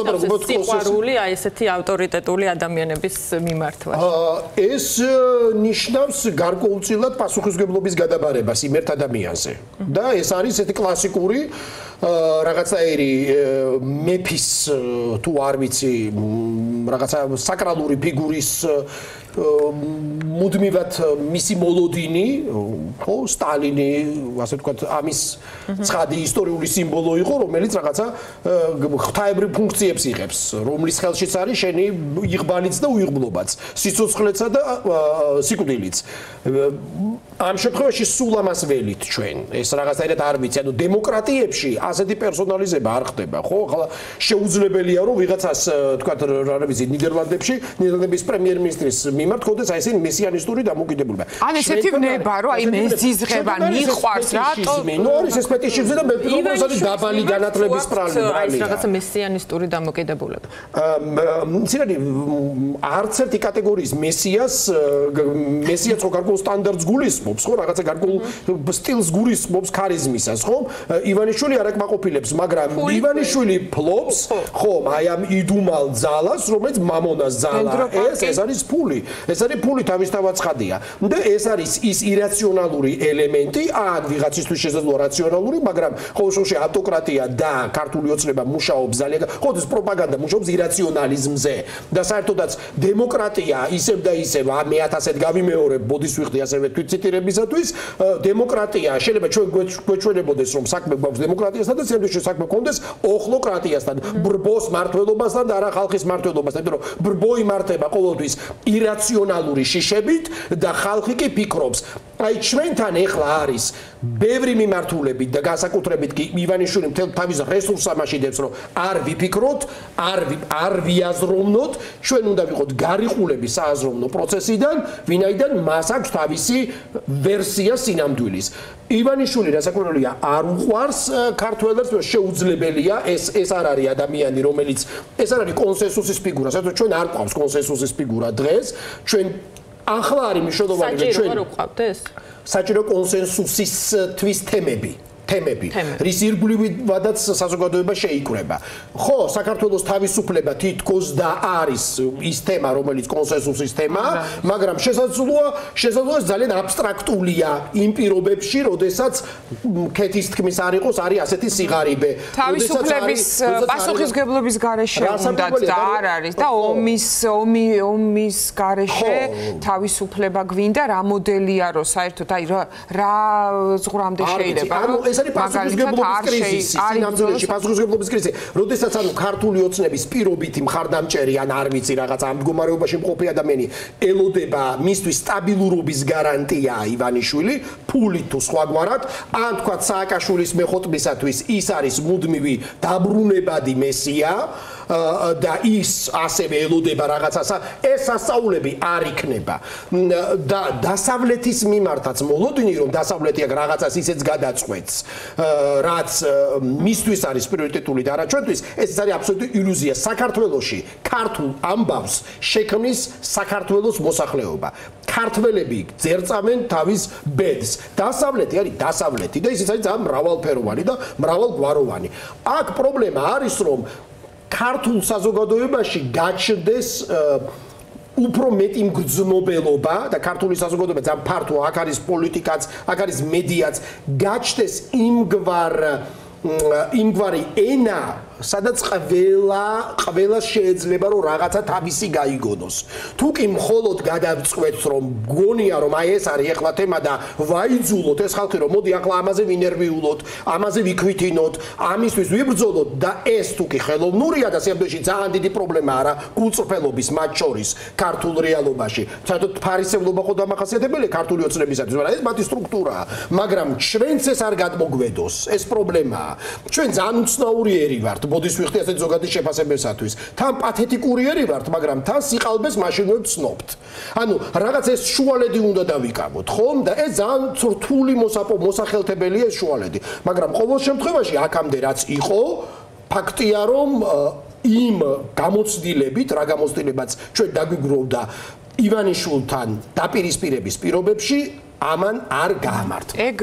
სიყვარული აი ესეთი ავტორიტეტული ადამიანების მიმართვა. ეს ნიშნავს გარკვეულწილად პასუხისგებლობის გადაბარებას იმ ერთ ადამიანზე. და ეს არის ესეთი კლასიკური რაღაცაერი მეფის თუ არ ვიცი რაღაცა საკრალური ფიგურის მუდმივად მისი მოლოდინი, ხო, სტალინი, ასე ვთქვათ, ამის ცხადი ისტორიული სიმბოლო იყო, რომელიც რაღაცა ღვთაებრივ ფუნქციებს იღებს, რომლის ხელშიც არის შენი იღბალიც და უიღბლობაც, სიცოცხლეცა და სიკვდილიც. ამ შემთხვევაში სულ ამას ველით ჩვენ. ეს რაღაცაერად არ ვიცი, ანუ დემოკრატიებში ასეთი პერსონალიზება არ ხდება, ხო? ახლა შეუძლებელია რომ ვიღაცას, თქვათ, რა ვიცი, ნიდერლანდებში, ნიდერლანდების პრემიერ-მინისტრის მიმართ ხოდეს აი ესენი მესიანისტური დამოკიდებულება. ან ესეთი ვნება, რომ აი მეზიზღება მიყვარს რატო? ნუ არის ეს პეტიციებზე და მე რომ ეს დაბალი განათლების პრალია. აი ეს რაღაცა მესიანისტური დამოკიდებულება. ცირადი არც ერთი კატეგორიის მესიას მესიას რო გარკვეულ სტანდარტს გულისხმობს, ხო, რაღაცა გარკვეულ სტილს გულისხმობს ქარიზმისას, ხო? ივანიშვილი არ აკმაყოფილებს, მაგრამ ივანიშვილი ფლობს, ხო, აი ამ იდუმალ ძალას, რომელიც მამონას ძალა. ეს ეს არის ფული. ეს არის ფული თავისთავად ცხადია. და ეს არის ის ირაციონალური ელემენტი, ან ვიღაცისთვის შესაძლოა რაციონალური, მაგრამ ყოველშობში ავტოკრატია და ქართული ოცნება მუშაობს ძალიან, ხო ეს პროპაგანდა მუშაობს ირაციონალიზმზე. და საერთოდაც დემოკრატია ისევ და ისევ მე 1000-ად გავიმეორებ ბოდის ვიხდი ასევე თვითციტირებისათვის, დემოკრატია შეიძლება ჩვენ გვეჩვენებოდეს რომ საქმე გვაქვს დემოკრატიასთან და შემდეგ საქმე გქონდეს ოხლოკრატიასთან, ბრბოს მართლობასთან და არა ხალხის მართლობასთან, იმიტომ რომ ბრბო იმართება ყოველთვის ირაციონალური შიშებით და ხალხი კი ფიქრობს აი ჩვენთან ეხლა არის ბევრი მიმართულებით და განსაკუთრებით კი ივანიშვილი მთელ თავის რესურსს ამაშიდებს რომ არ ვიფიქროთ არ არ ვიაზროვნოთ ჩვენ უნდა ვიყოთ გარიყულები სააზროვნო პროცესიდან ვინაიდან მას აქვს თავისი ვერსია სინამდვილის. ივანიშვილი რასაკვირველია არ უყვარს ქართველებს შეუძლებელია ეს ეს არ არის ადამიანი რომელიც ეს არ არის კონსენსუსის ფიგურა საერთოდ ჩვენ არ ყავს კონსენსუსის ფიგურა დღეს. ჩვენ ახლა არის მნიშვნელოვანი რომ ჩვენ საჭირო რომ ყავდეს საჭირო კონსენსუსის თვის თემები თემები რის ირგვლივადაც საზოგადოება შეიკრება. ხო საქართველოს თავისუფლება თითქოს და არის ის თემა რომელიც კონსენსუსის თემაა მაგრამ შესაძლოა შესაძლოა ძალიან აბსტრაქტულია იმ პირობებში როდესაც ქეთის თქმის არ იყოს არის ასეთი სიღარიბე თავისუფლების პასუხისგებლობის გარეშე უნდა და არ არის და ომის ომი ომის გარეშე თავისუფლება გვინდა რა მოდელია რომ საერთოდ აი რა ზღვრამდე შეიძლება რომ ეს არის პასუხისგებლობის კრიზისი, სინამდვილეში პასუხისგებლობის კრიზისი. როდესაც ანუ ქართული ოცნების პირობითი მხარდამჭერი ან არ ვიცი რაღაც ამ მდგომარეობაში მყოფი ადამიანი ელოდება მისთვის სტაბილურობის გარანტია ივანიშვილი, ფული თუ სხვაგვარად, ან თქვა სააკაშვილის მეხოტბისათვის ის არის მუდმივი დაბრუნებადი მესია. და ის ასევე ელოდება რაღაცასა ეს სასწაულები არ იქნება და დასავლეთის მიმართაც მოლოდინი რომ დასავლეთი აქ რაღაცას ისეც გადაწყვეტს რაც მისთვის არის პრიორიტეტული და რა ჩვენთვის ეს არის აბსოლუტური ილუზია. საქართველოსი ქართულ ამბავს შექმნის საქართველოს მოსახლეობა. ქართველები ძერწამენ თავის ბედს. დასავლეთი არის დასავლეთი და ისიც არის ძალიან მრავალფეროვანი და მრავალგვაროვანი. აქ პრობლემა არის რომ ქართულ საზოგადოებაში გაჩნდეს უფრო მეტი მგრძნობელობა და ქართული საზოგადოება ძალიან ფართო აქ არის პოლიტიკაც, აქ არის მედიაც, გაჩნდეს იმგვარ იმგვარი ენა სადაც ყველა ყველა შეიძლება რომ რაღაცა თავისი გაიგონოს. თუ კი მხოლოდ გადავწყვეტს რომ გონია რომ აი ეს არის ახლა თემა და ვაიძულოთ ეს ხალხი რომ მოდი ახლა ამაზე ვინერვიულოთ, ამაზე ვიქვითინოთ, ამისთვის ვიბრძოლოთ და ეს თუ კი ხელოვნურია და სიამდვილეში ძალიან დიდი პრობლემა არა გულწრფელობის მათ შორის ქართულ რეალობაში. საერთოდ ფარისევლობა ხო დამახასიათებელია ქართული ოცნებისათვის, მაგრამ ეს მათი სტრუქტურაა, მაგრამ ჩვენც ეს არ გადმოგვედოს, ეს პრობლემაა. ჩვენ ძალიან უცნაურიერი ვართ ბოდის ვიხდი ასეთ ზოგადი შეფასებებსათვის. თან პათეტიკურიერი ვართ, მაგრამ თან სიყალბეს მაშინვე ვცნობთ. ანუ რაღაც ეს შუალედი უნდა დავიკავოთ, ხომ? და ეს ძალიან რთული მოსაპო მოსახელთებელია შუალედი. მაგრამ ყოველ შემთხვევაში აქამდე რაც იყო, ფაქტია რომ იმ გამოცდილებით, რა გამოცდილებაც ჩვენ დაგვიგროვდა ივანიშვილთან დაპირისპირების პირობებში, ამან არ გაამართლა.